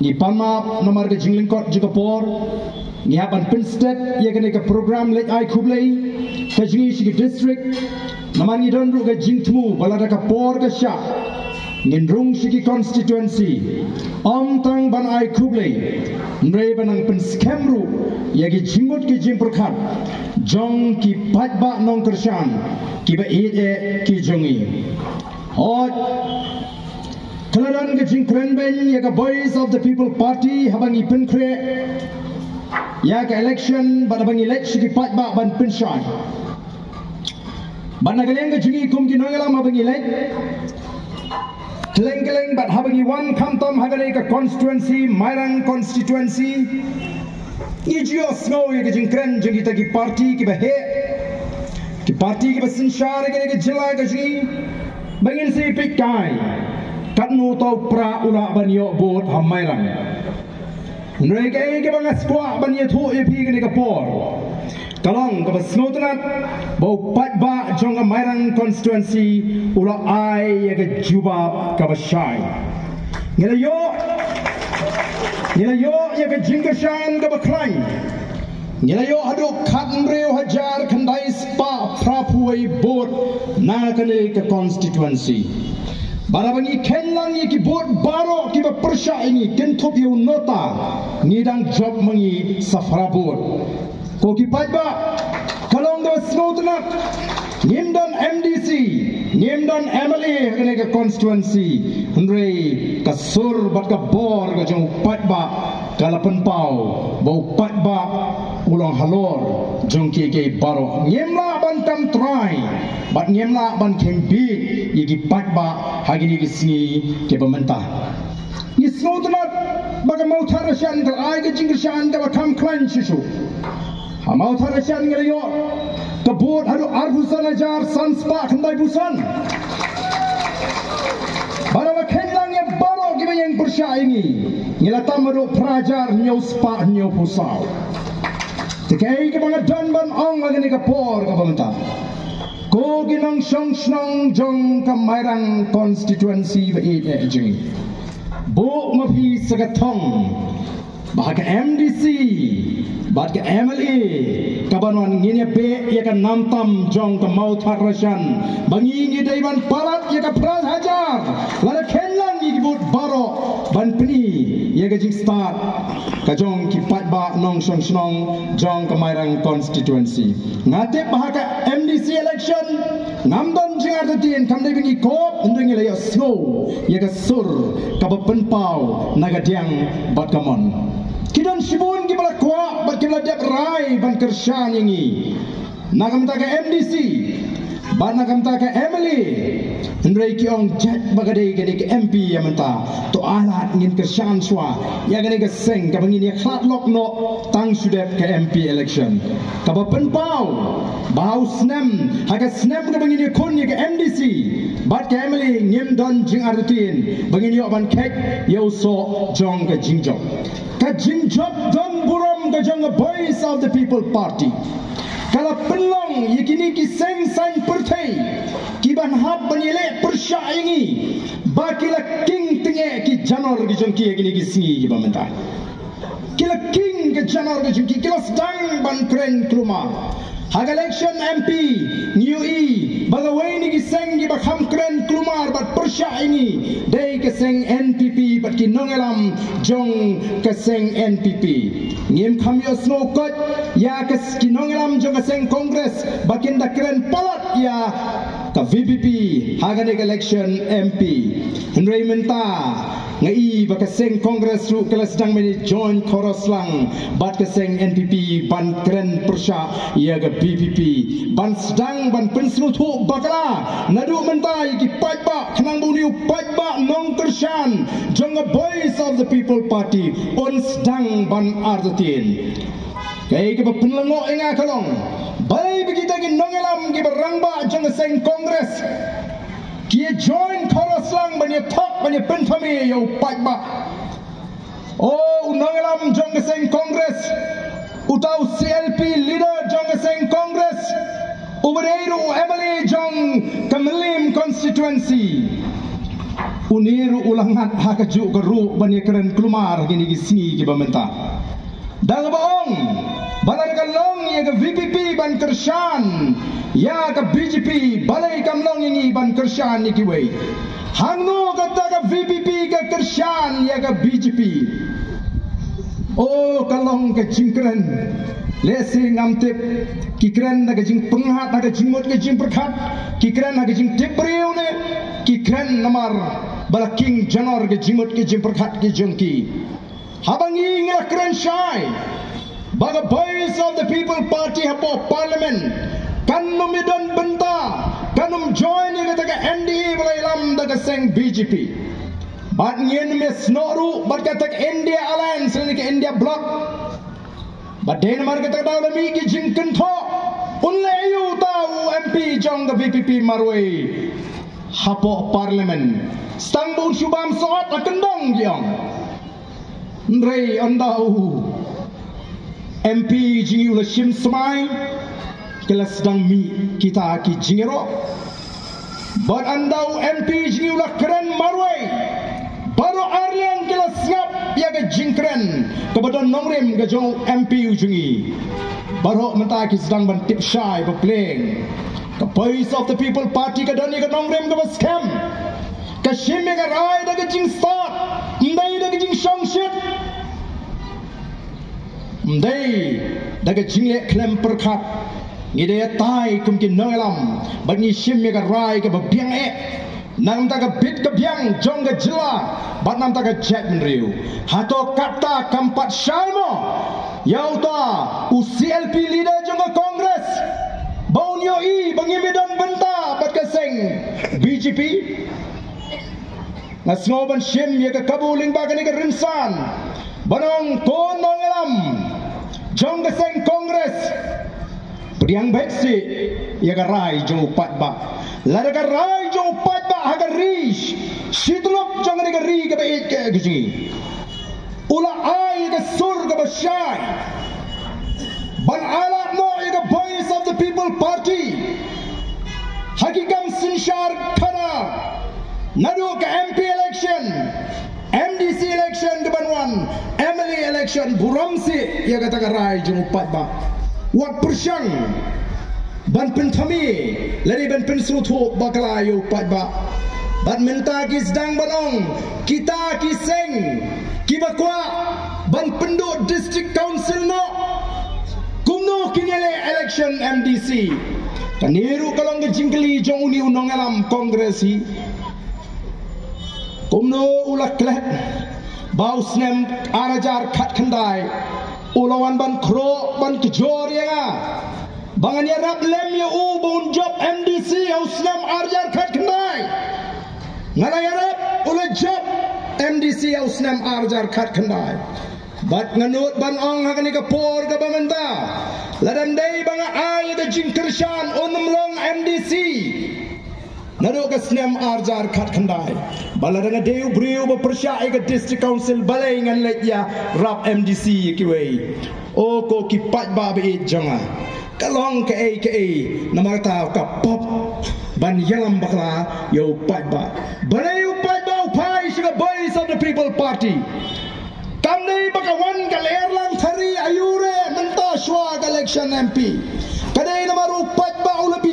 Ni Palma nomor ke Jinglingkot juga por. Ni hapan Pinstet ia kena ke program lek ai kublai. Ke jingi sigi district. Nomor ni don ke Jingtmu balada ke por ke syak. Ngin rung sigi constituency. Om tang ban ai kublai. Nre banang pen skemru ia ke jingut ke jimperkat. Jong ki patba nong kershan. Ki ba e ki jongi. Hot Kelaran ke jing krenben ya ke Voice of the People Party habang ipin ya ke election pada bang election ki pat ba ban pin shot. Ban nagaleng ke jingi kum ki noyalam habang elect. Keleng keleng bat habang i one kantom hagale ke constituency Mairang constituency. Ijio snow ya ke jing kren jingi tagi party ki ba he. Ki party ki ba sinshar ke ke jila ke jingi. Bangin si pikai kan nu tau pra ula ban yo bot hamai rang nrei ke ke bang skwa ban ye thu e pi ke ke por. Kalong ke snow tenat bau pat ba jong mai rang constituency ula ai ye ke juba ka ba shai. Ngela yo ngela yo ye ke jinga shan ka ba klai. Ngela yo hadu khat nreu hajar khandai spa prapuai bot na ke ke constituency Barabangi kenlang ye ki bot baro ki ba persya ini. Kentup yu nota. Ngidang job mangi safara bot. Ko ki ba kalong do snotnak Nimdan MDC, Nimdan MLA kene ke constituency, Henry kasur bat ka bor ka jong pat ba kalapan pau, bau pat ba ulang halor jong ki ke baro. Nimla ban tam try, bat nimla ban kembi iki pat ba hagi ni sini ke pemerintah. Ni snotnak baga mau tharasyan ka ai ke jingsan ka kam klan shisu. Ha mau tharasyan ngelayo kebut hadu arhusan ajar san spa kendai busan. Barawa kendang yang baru kita yang bersya ini. Ngila tamadu prajar nyau spa nyau pusau. Tikai ke bangat dan ban ong lagi ni kapor ke pemerintah Ko ginang syong syong jong kamairang ba ide jeng Bu mafi segatong Bahaka MDC bat ke MLA kabanwan ngini be ya kan namtam jong ke mau tharashan bangi ngi daiban palat ya ka pras hajar lala kenlang ngi baro ban pni ya ga jing start ka jong ki pat ba nong song snong jong ke mairang constituency ngate bahaka MDC election namdon jing ar tin dai bingi kop ndeng ya snow ya ga sur ka ba penpau naga diang bat kamon Kidan sibun ki bala kwa, bala dep rai ban kershan yangi. Nakam ta ka MDC, ban nakam ta ka Emily. Hendrai ki ong jet bagade ke ke MP ya menta. To alat ngin kershan swa. Ya gane ke seng ka bangin ya khat lok no tang sudep ke MP election. Ka ba pen pau. Bau snem, ha ka snem ka bangin ya kon ya ke MDC. Bat ke Emily ngim don jing artin. Bangin ya ban kek yo so jong ka jingjong ka jinjob don buram ka jang voice of the people party kala penlong yikini ki seng sang pertai ki ban hab ban yele persya ini. Bakila king tinge ki janor ki jong ki yikini ki singi ki bamenta kila king ke janor ki jong ki kila stang ban kren kluma Hag election MP New E Bagawai ni ki seng ki bakham kren klumar bat persya ini. Day ke seng NPP bat ki nongelam jong ke seng NPP Ngim kham yo snow kot ya ke ki nongelam jong ke seng kongres bakin da kren palat ya ka VPP hagane election MP Henry Menta ngai ba ka kongres ru kala sedang meni join chorus lang bat ka seng NPP ban kren persya ya ga BPP ban sedang ban pensru thu bakala. Nadu mentai ki pai ba khnang bu niu pai ba nong kershan. Jong voice of the people party on sedang ban arzatin kai ke penlengo inga kalong bai begitu ki nongelam ki berangba jong seng kongres Kia join chorus lang banya top banya pentami yo pat ba. Oh nangalam jong seng congress. Utau CLP leader jong seng congress. Ubereiru Emily jong Kamilim constituency. uniru ulangat hakaju keru bani keren kelumar gini ki bamenta dang baong balai kalong ya ke VPP ban kershan ya ke BJP balai kamlong ini ban kershan ni kiwei. Hangno kata ke VPP ke kershan ya ke BJP oh kalong ke jingkren lesi ngamtip kikren naga jing penghat naga jing mut ke jing perkhat. Kikren naga jing tip priu ne kikren namar bala king janor ke jing mut ke jing perkhat ke jengki habangi ngela kren shai baga boys of the people party hapo parliament kanum idan benta kanum join ni kata NDA bala ilam daga seng BJP Bat ngien me snoru bat kata India Alliance ni ke India Bloc But Denmark kata dah lebih ke jingkan tho. Unle ayu tahu MP jong ke VPP marway. Hapo parlimen. Stang bun subam soat akan dong giang. Ndrei andau. MP jingi ula shim smai. Kela sedang mi kita ki jingero. But andau MP jingi ula keren marway. Baru Aryan kila siap ya ke jingkren kepada nongrim ke jong MP ujungi. Baru mentah ki sedang bantip syai berpling. Ke Voice of the People Party ke dani ke nongrim ke scam. Ke shime ke rai ke jing start. Ndai da ke jing shong shit. Ndai da ke jing lek klem perkat. Ngide tai kum ki nongelam. Bagi shime ke rai ke bebiang ek. Nam ta ka bit ka biang jong ka jila. Bat nam ta ka jet min riu. Hato kata kampat shalmo yau ta u CLP leader jong ka kongres baun yo i bangi medan benta bat ka seng. BJP na snoban shim ye ka kabuling ba ka ka rinsan banong ton nong elam jong ka seng kongres Priang baik si ya ka rai jong upat ba Lada ka rai jong upat ba ha ka rish Situlok jong ni ka ri ba it ka gisi Ula ay ka sur ka ba syai Ban alat no ya voice of the people party. Hakikam sinshar kana. Nadu ka MP election. MDC election ke Banwan Emily election. Buramsi ya kata ka rai jong upat ba Wak persyang Ban pentami Lari ban pensutu Bakalayo pat ba Ban minta ki sedang banong Kita ki seng. Kiba kwa Ban penduk district council no Kumno kinele election MDC Kaniru kalong ke jingkeli Jong uni unong alam kongresi. Kumno ulak klet Bau snem arajar kat kendai ulawan ban kro ban kejor ya nga bangan ya rap lem ya u bon job MDC uslam arjar khat khnai ngala ya rap ula job MDC uslam arjar khat khnai bat nganut ban ong ha ni kapor ka bamanta ladan dai banga ai da jingkershan unum long MDC Nado ka snem arjar khat khandai baladanga deu briu ba persya ega district council balai ngan let ya rap MDC ki wei o ko ki pat ba be janga. Kalong ke ai ke ai namar ta ka pop. Ban yalam bakla yo pat ba. Balai yo pat ba upai shiga boys of the people party. Kam nei baka wan ka lerlang thari ayure menta shwa election MP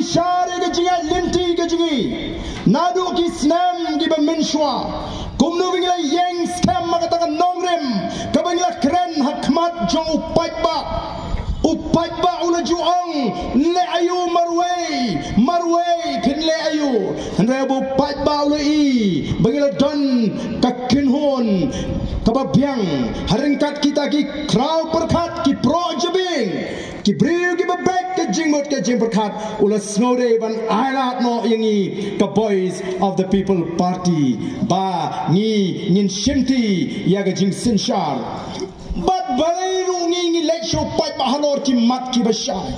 ba bishare ga jinga linti jingi nadu ki snam di ba minshwa kumnu wingla yeng scam magatakan nongrem kabangla kren hakmat jong upat ba upat ba ula juang le ayu marway marway kin le ayu. Andre bu pat ba ula i bangla don kakin hon. Kababyang haringkat kita ki kraw perkat ki pro jebing ki briu ki babek ke jingmot ke jing perkat ula snowde ban ailat no yangi ka boys of the people party. Ba ni ngin shimti ya ga jing sinshar bat balai ru ngi ngi lek show pat ba ki mat ki bashai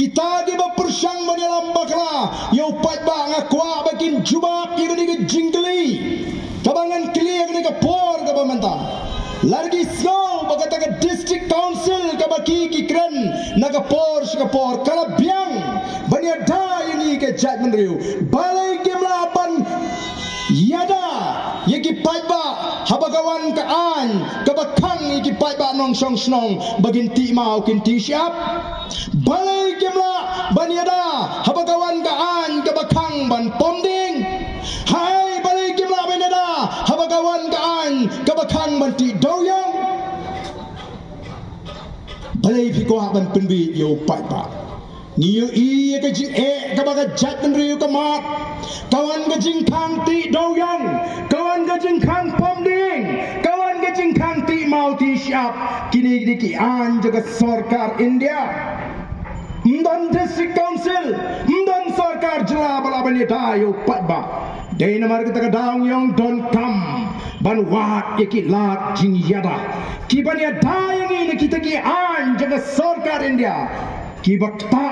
kita di ba persyang menyelam bakla yo pat ba ngakwa bakin jubak ini ni jingli kabangan clear ni ka por ka bamanta Largi snow bagata ka district council ka baki ki kren naga por ka por kala biang bania da ini ke judgment riu balai kemla apan yada Yaki pai ba habagawan ka an kabakang yaki pai ba nong song snong bagin ti mau kin ti siap. Balai kemla baniada habagawan Balai piko ban penbi yo pai ba. Niyo iya ka jing e ka baga jat den riu ka. Kawan ka jing kang ti do yang. Kawan ka jing kang pom ding. Kawan ka jing kang ti mau ti. Kini di ki an jaga sarkar India. Mdan district council. Mdan sarkar jela bala bani dayo patba. Dai namar kita ka daung yang don kam. Ban wat yaki lat jing yada. Ki bani dayang ini kita ki an jaga sarkar India ki bakta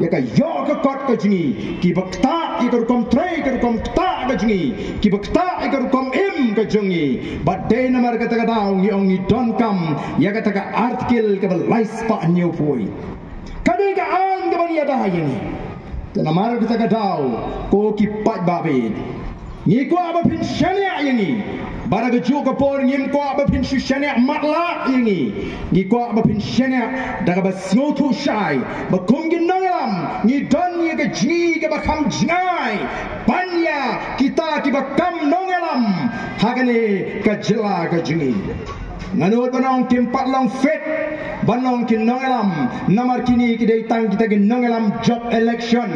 ya ka yo ka kot ka jingi ki bakta ya ka kom tre ka kom ta ka jingi ki bakta ya ka im ka jingi but de na mar ka ta daw ni ong ni don kam ya ka ta ka article ka lais pa new foi ka ka ang ka ban ya da yini ta na mar ka ta daw ko ki pat ba ni ko ba pin shani yini bara ga ju ka por ngim ko ba pin shishane matla ingi ni ko ba shane daga ba snow to shai ba kungin nangalam ni don ni ga ji ga ba jnai banya kita ki ba kam nangalam hagane ka jila ga jingi Nanood ba nang kimpat lang fit Banong kin nongelam Namar kini kita tang kita kin nongelam job election.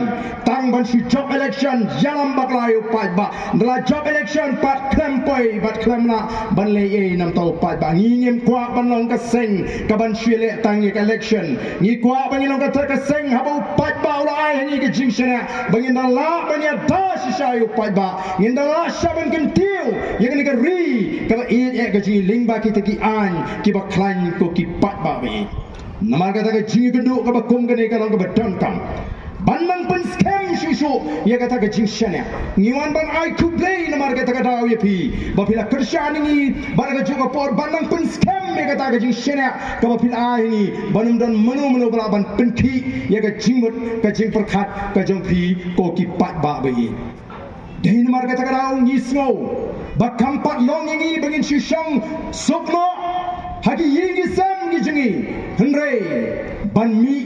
Tang ban si job election Jalam baklayo pat ba. Nala job election pat klem poi Bat klem na ban le ye nam tau pat ba. Ngingim kwa banong ka sing Kaban syile tang yik election. Ngi kwa bangin ka ter ka sing Habau pat ba ula ay hanyi ka jing syana Bangin dala bangin da si syayo pat ba. Ngin dala syaban kin tiu Yang ni ka ri Kaba iit ya ka jing ling ba ki an ki ba klan ko ki pat ba be namar ka ta jing gundu ka ba kum ka ne ka ka ba don kam ban man pun scam shu ya ka ta ka jing shane ni wan ban ai ku play namar ka ta ka daw ye pi ba pila kershani ni ba ka ju ka por ban man pun scam me ka ta ka jing shane ka ba pila ai ni banum don manu manu ba ban pun ki ya ka jing mut ka jing perkhat ka jong pi ko ki pat ba be Dahin mar kata kata ni snow bakampat long ini bangin shisong sukno hagi yingi sam gi jengi henre ban mi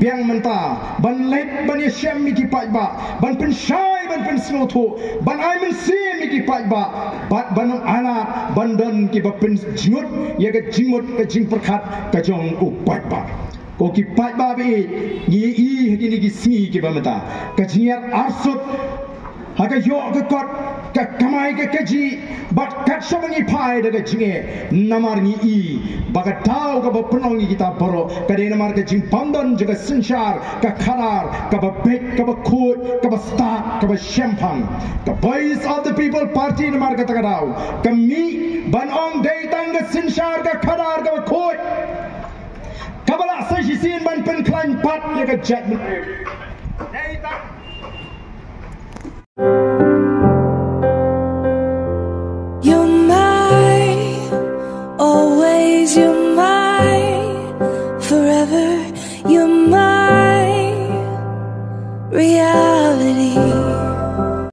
biang menta ban let ban yasham mi ki pai ba ban pen shai ban pen snow tho ban ai men si mi ki pai ba bat ban ana ban don ki ba pen jingut ya ga jingmut ka jing perkhat ka jong u ba ko ki ba be ni i hagi ni gi ki ba meta ka jingyar arsut Haka yo ke kot ke kamai ke keji bat kat samangi pai daga jinge. Namar ni i baga tau ka penong kita boro ka de namar ke jing pandon juga sensyar ka karar ka ba bek ka ba kut ka ba sta ka ba shempang ka voice of the people party namar ka tagadau ka mi ban ong day tang ka sensyar ka karar ka ba kut. Kabala sa jisin ban pen klan pat ya ka jet. Day tang always you're mine, forever you're my reality.